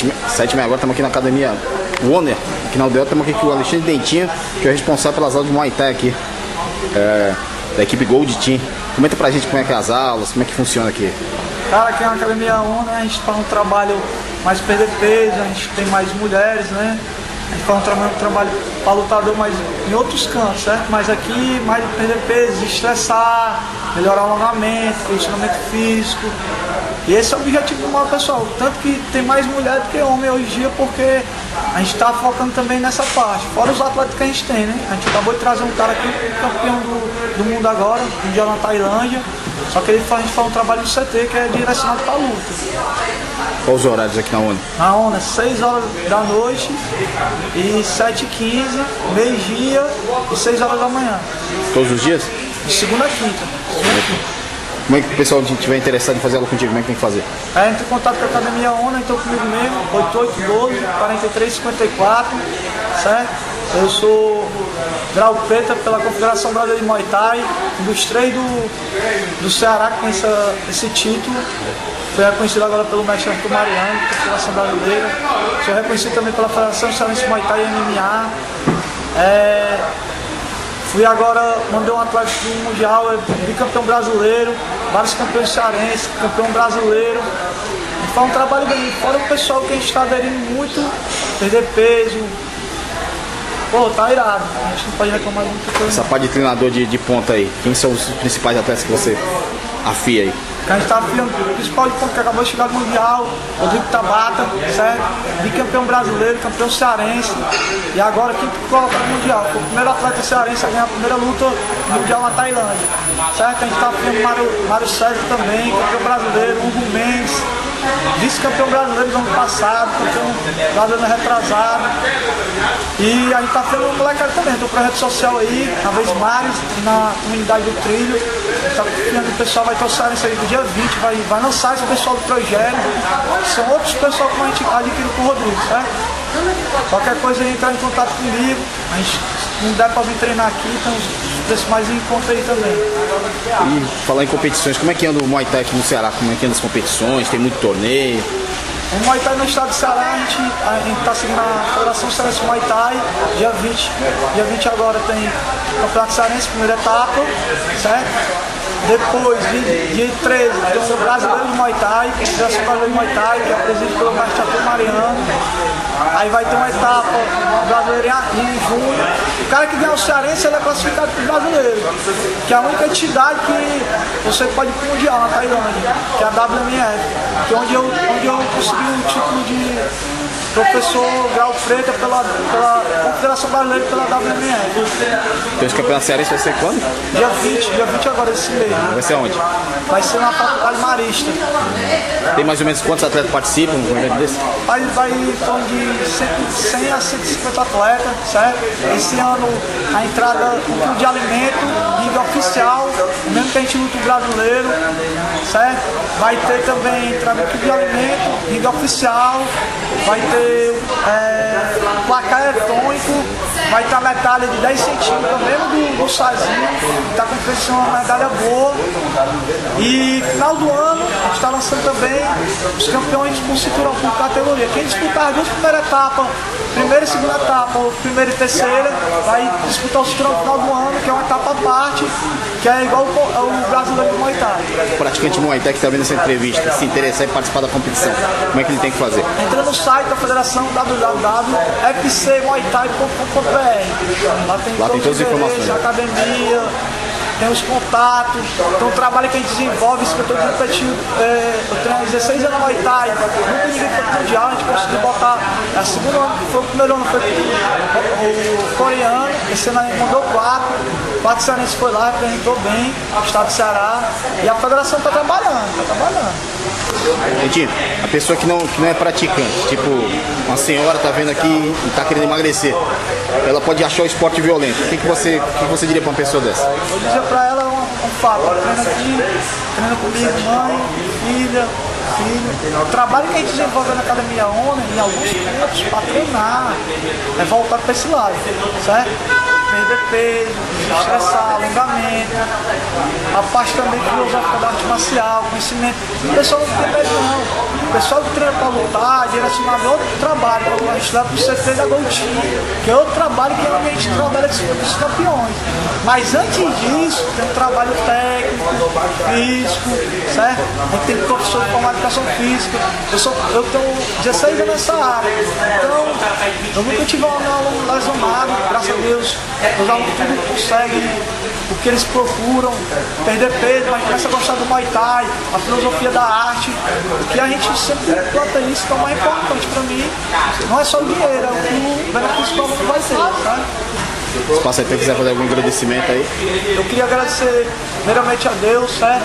Sete, sete agora estamos aqui na academia Warner, aqui na Aldeota, estamos aqui com o Alexandre Dentinho, que é responsável pelas aulas de Muay Thai aqui, é, da equipe Gold Team. Comenta pra gente como é que é as aulas, como é que funciona aqui. Cara, aqui na Academia Warner a gente faz um trabalho mais perder peso, a gente tem mais mulheres, né? A gente faz um trabalho, um trabalho para lutador, mas em outros cantos, certo? Mas aqui mais perder peso, estressar, melhorar o alongamento, condicionamento físico, e esse é o objetivo do mal pessoal. Tanto que tem mais mulher do que homem hoje em dia, porque a gente está focando também nessa parte. Fora os atletas que a gente tem, né? A gente acabou de trazer um cara aqui, campeão do, do mundo agora, mundial na Tailândia. Só que ele faz, a gente faz um trabalho no CT que é direcionado para a luta. Quais os horários aqui na ONU? Na ONU, 6 horas da noite e 7h15, meio-dia e 6 horas da manhã. Todos os dias? De segunda a quinta. Segunda a quinta. Como é que o pessoal estiver interessado em fazer aula contigo, como é que tem que fazer? É, entre em contato com a Academia ONU, então comigo mesmo, 8812 4354, certo? Eu sou grau preta pela Confederação Brasileira de Muay Thai, um dos três do, do Ceará com essa, esse título. Foi reconhecido agora pelo mestre Arthur Mariano, Confederação Brasileira. Sou reconhecido também pela Federação Cearense Muay Thai e MMA. É, Fui agora, mandei um atleta do Mundial, é bicampeão brasileiro, vários campeões cearenses, campeão brasileiro. Foi um trabalho bem, fora o pessoal que a gente está aderindo muito, perder peso. Pô, tá irado, a gente não pode reclamar muito coisa. Essa parte de treinador de, de ponta aí, quem são os principais atletas que você afia aí? A gente está afiando o principal de ponto que acabou de chegar no Mundial, Rodrigo Tabata, certo? Bicampeão brasileiro, campeão cearense e agora quinto colocado no Mundial. Foi o primeiro atleta cearense a ganhar a primeira luta mundial na Tailândia, certo? A gente está afiando Mário, Mário Sérgio também, campeão brasileiro, Hugo Mendes, vice-campeão brasileiro do ano passado, campeão brasileiro retrasado. E a gente está fazendo um molecada também, um projeto social aí, na vez Mares, na comunidade do Trilho. O pessoal vai trouxer isso aí do dia 20, vai, vai lançar esse pessoal do projeto. São outros pessoal que a gente adquiriu com o Rodrigo, certo? Qualquer coisa entrar em contato comigo, a gente não der para vir treinar aqui, então preços mais em conta aí também. E falar em competições, como é que anda o aqui no Ceará? Como é que anda as competições? Tem muito torneio? O Muay Thai no estado de Ceará, a gente está seguindo a Federação Cearense Muay Thai, dia 20. Dia 20 agora tem Campeonato Cearense, primeira etapa, certo? Depois, dia, 13, tem o Brasileiro de Muay Thai, Brasileira de Muay Thai, que é presidido pelo Arthur Mariano. Aí vai ter uma etapa brasileira em junho. O cara que ganhar o Cearense ele é classificado para brasileiro, que é a única entidade que você pode ir Mundial na Tailândia, que é a WMF, que é onde eu, onde eu consegui um título de professor Grau Freita pela, pela Confederação Brasileira pela WMF. Então esse campeonato cearense vai ser quando? Dia 20, dia 20 agora esse mês. Vai ser onde? Vai ser na Faculdade Marista. Tem mais ou menos quantos atletas participam no evento desse? Vai, vai em torno de 100, 100 a 150 atletas, certo? Esse ano a entrada um de alimento, liga oficial, mesmo que a gente luta o brasileiro, certo? Vai ter também entrada de alimento, liga oficial, vai ter é, placar eletrônico, vai estar medalha de 10 centímetros, mesmo do, do Sazinho, está com preço uma medalha boa. E final do ano, a gente está lançando também os campeões com cinturão por categoria. Quem disputar as duas primeiras etapas, primeira e segunda etapa, ou primeira e terceira, vai disputar o cinturão final do ano, que é uma etapa à parte, que é igual o, o brasileiro de Muay Thai. O praticante Muay Thai que está vendo essa entrevista, se interessar em participar da competição, como é que ele tem que fazer? Entra no site da federação www.fcmuaythai.com.br. Lá tem, Lá tem todas as informações. Academia, tem os contatos, então o trabalho que a gente desenvolve, isso que eu estou repetindo, é, eu treino 16 anos na Thai, nunca ninguém foi mundial, a gente conseguiu botar, a segunda ano, foi o primeiro ano, foi o, o coreano, esse ano a gente mandou quatro, quatro cearenses foi lá, representou bem, o estado do Ceará, e a federação está trabalhando, está trabalhando. Gente, a pessoa que não, que não é praticante, tipo, uma senhora tá vendo aqui e está querendo emagrecer, ela pode achar o esporte violento. O que, que, você, o que você diria para uma pessoa dessa? Eu dizer para ela um, um fato, treina aqui, treina comigo, mãe, filha, filho. O trabalho que a gente desenvolve na Academia ONU, em alguns pontos, para treinar, é voltar para esse lado, certo? Perder peso, estressar, alongamento a parte também filosófica da arte marcial, conhecimento. O pessoal não tem medo não. O pessoal que treina para lutar, direcionado é outro trabalho, a gente leva para o CT da Gold que é outro trabalho que realmente trabalha com os campeões. Mas antes disso, tem um trabalho técnico, físico, certo? A gente tem professor de educação física. Eu, sou, eu tenho 16 anos nessa área. Então, eu nunca tive um aluno lesionado, graças a Deus. Meus alunos tudo conseguem o que eles procuram, perder peso, mas começa a gostar do Muay Thai, a filosofia da arte, que a gente sempre isso, que é o mais importante para mim. Não é só o dinheiro, é o que o benefício o aluno vai ter, tá? Se o passatempo quiser fazer algum agradecimento aí. Eu queria agradecer primeiramente a Deus, certo?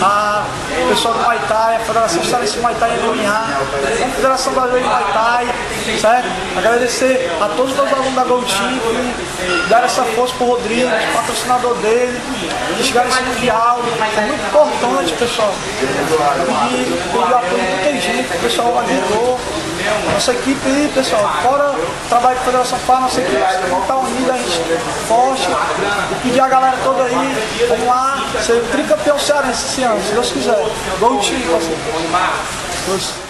A pessoal do Muay Thai, a Federação Estadual de Muay Thai MMA, a Federação Brasileira de Muay Thai, certo? Agradecer a todos os alunos da Gold Team que deram essa força pro Rodrigo, patrocinador dele, que chegaram nesse mundial. É muito importante, pessoal. Pedir, pedir apoio de muita gente, o pessoal ajudou. Nossa equipe aí, pessoal, fora o trabalho de Federação Fá, nossa equipe está unida, a gente forte. E pedir a galera toda aí, vamos lá, ser tricampeão cearense esse ano, se Deus quiser. Gol time, parceiro.